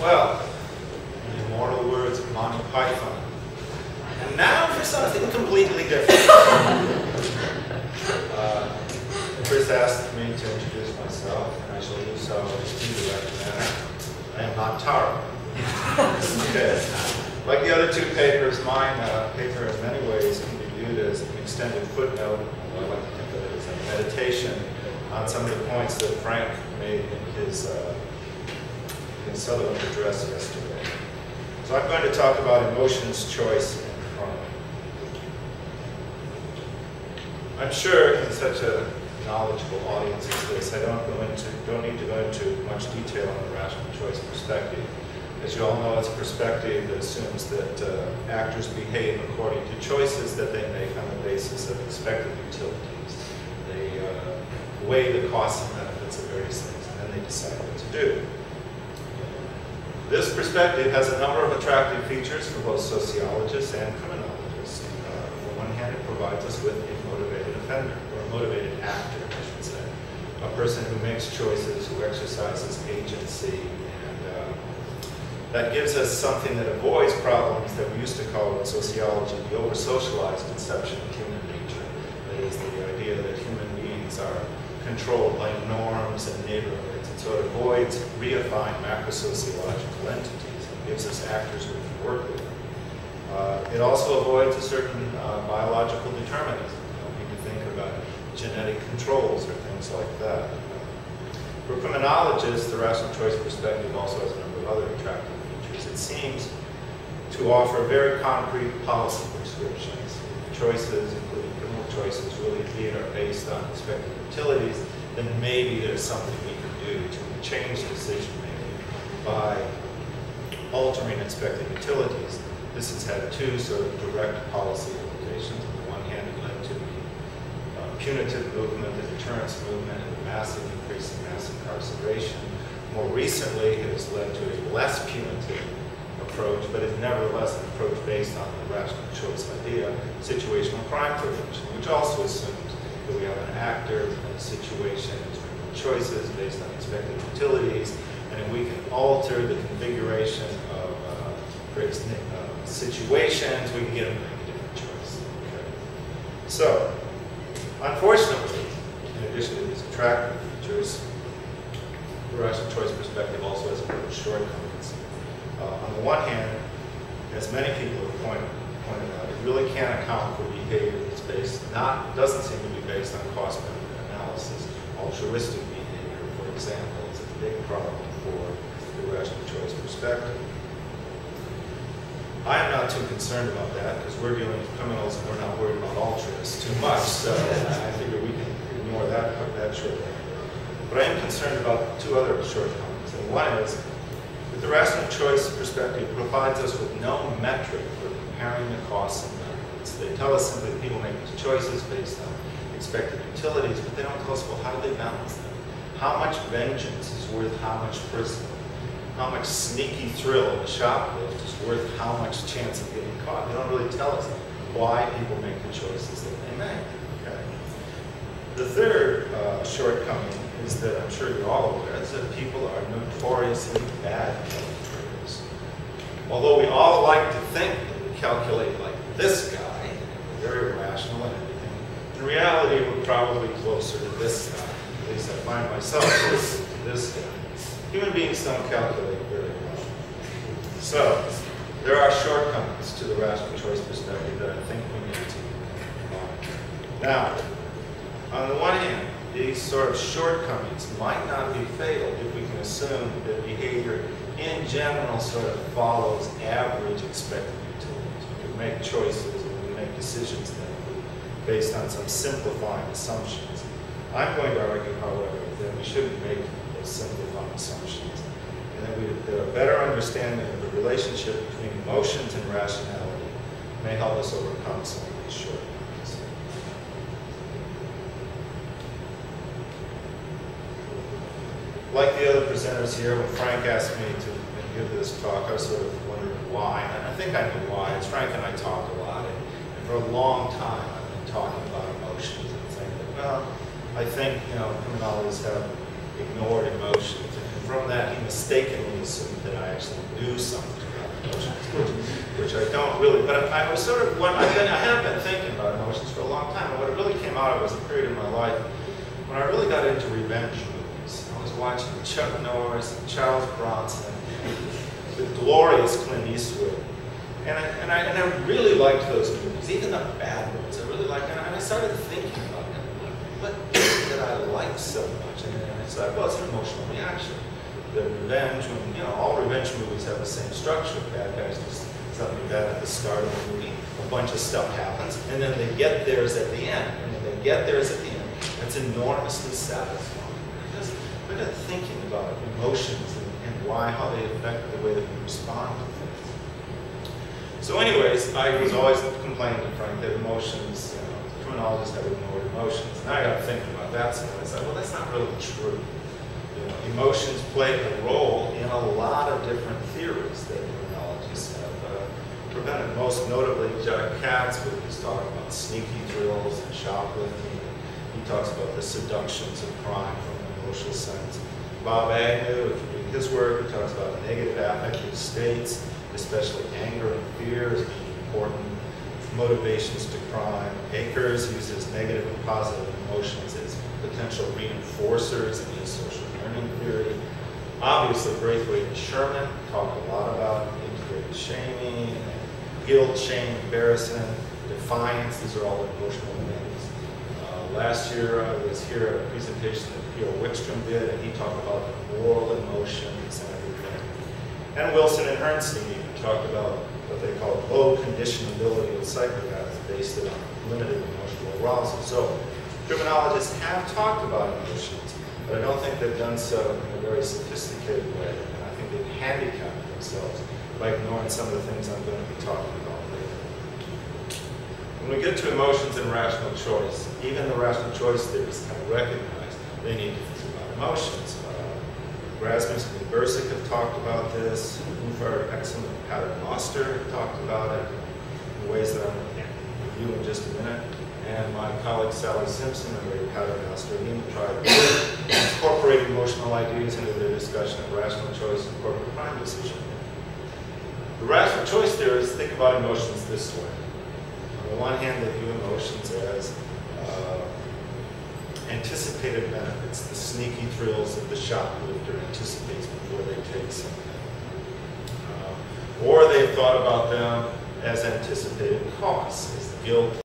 Well, in the immortal words of Monty Python. And now for something completely different. uh, Chris asked me to introduce myself, and I shall do so in a direct manner. I am not Taro. okay. Like the other two papers, mine uh, paper in many ways can be viewed as an extended footnote, I like to think of it as a meditation on some of the points that Frank made in his, uh, in Sutherland address yesterday. So I'm going to talk about emotions, choice, and crime. I'm sure in such a knowledgeable audience as this, I don't go into, don't need to go into much detail on the rational choice perspective. As you all know, it's a perspective that assumes that uh, actors behave according to choices that they make on the basis of expected utilities. They uh, weigh the costs and benefits of various things, and then they decide what to do. This perspective has a number of attractive features for both sociologists and criminologists. Uh, on one hand, it provides us with a motivated offender, or a motivated actor, I should say. A person who makes choices, who exercises agency, and uh, that gives us something that avoids problems that we used to call in sociology the over-socialized conception of human nature. That is, the idea that human beings are controlled by norms and neighborhoods so it avoids reifying macrosociological entities and gives us actors we can work with. Uh, it also avoids a certain uh, biological determinism. Need to think about genetic controls or things like that. For criminologists, the rational choice perspective also has a number of other attractive features. It seems to offer very concrete policy prescriptions. Choices, including criminal choices, really indeed are based on expected utilities, then maybe there's something we can do to change decision making by altering expected utilities. This has had two sort of direct policy implications. On the one hand, it led to the uh, punitive movement, the deterrence movement, and the massive increase in mass incarceration. More recently, it has led to a less punitive approach, but is nevertheless an approach based on the rational choice idea, situational crime prevention, which also assumes we have an actor in a situation choices based on expected utilities, and if we can alter the configuration of uh, various uh, situations, we can get them to make a different choice. Okay. So, unfortunately, in addition to these attractive features, the rational choice perspective also has of shortcomings. Uh, on the one hand, as many people have pointed, pointed out, it really can't account for behavior that's based, not, doesn't seem to be based on cost benefit analysis altruistic behavior, for example, is a big problem for the rational choice perspective. I am not too concerned about that because we're dealing with criminals and we're not worried about altruists too much, so I figure we can ignore that, that shortcoming. But I am concerned about two other shortcomings, and one is that the rational choice perspective provides us with no metric comparing the costs and benefits. They tell us simply people make these choices based on expected utilities, but they don't tell us, well, how do they balance them? How much vengeance is worth how much prison? How much sneaky thrill of a shoplift is worth how much chance of getting caught? They don't really tell us why people make the choices that they make. The third uh, shortcoming is that I'm sure you're all aware is that people are notoriously bad calculators. Although we all like to think calculate like this guy, very rational and everything, in reality, we're probably closer to this guy. At least I find myself this guy. Human beings don't calculate very well. So, there are shortcomings to the rational choice perspective that I think we need to mind. Now, on the one hand, these sort of shortcomings might not be fatal if we can assume that behavior in general sort of follows average expected. Make choices and we make decisions that based on some simplifying assumptions. I'm going to argue, however, that we shouldn't make those simplifying assumptions, and that, we, a better understanding of the relationship between emotions and rationality may help us overcome some of these shortcomings. Like the other presenters here, when Frank asked me to give this talk, I sort of wondering why, and I think I know why. It's Frank and I talk a lot, and, and for a long time, I've been talking about emotions and that, well, I think, you know, criminologists have ignored emotions. And from that, he mistakenly assumed that I actually knew something about emotions, which, which I don't really. But I, I was sort of, when I've been, I have been thinking about emotions for a long time. And what it really came out of was a period in my life when I really got into revenge movies. I was watching Chuck Norris and Charles Bronson, the glorious Clint Eastwood. And I, and, I, and I really liked those movies, even the bad ones. I really liked them. And I started thinking about them. What is it that I like so much? And I said, well, it's an emotional reaction. The revenge, when, you know, all revenge movies have the same structure. Bad guys do something bad at the start of the movie. A bunch of stuff happens. And then they get theirs at the end. And when they get theirs at the end, it's enormously satisfying. Because I got thinking about emotions and, and why, how they affect the way respond to things. So anyways, I was always complaining to Frank that emotions, you know, criminologists have ignored emotions. And I got thinking about that, so I said, well, that's not really true. You know, emotions play a role in a lot of different theories that criminologists have uh, prevented. Most notably, Jack Katz, who was talking about sneaky thrills and shoplifting. He talks about the seductions of crime from an emotional sense. Bob Agnew, if you read his work, he talks about negative affective states especially anger and fear as being important motivations to crime. Akers uses negative and positive emotions as potential reinforcers in his social learning theory. Obviously, Braithwaite and Sherman talk a lot about reintegrative shaming, guilt, shame, embarrassment, defiance. These are all emotional things. Uh, last year, I was here at a presentation that Per Wikström did, and he talked about moral emotions and. And Wilson and Herrnstein talked about what they call low conditionability of psychopaths based on limited emotional arousal. So criminologists have talked about emotions, but I don't think they've done so in a very sophisticated way. And I think they've handicapped themselves by ignoring some of the things I'm going to be talking about later. When we get to emotions and rational choice, even the rational choice theorists have recognized they need to think about emotions. Grasmick and Bursik have talked about this. Bouffard, Exum, and Paternoster have talked about it in ways that I'm review in just a minute. And my colleague Sally Simpson and Ray Paternoster even tried incorporate emotional ideas into their discussion of rational choice and corporate crime decision. The rational choice theorists think about emotions this way. On the one hand, they view emotions as uh, anticipated benefits, the sneaky thrills that the shoplifter anticipates before they take something. Uh, or they've thought about them as anticipated costs, as the guilt,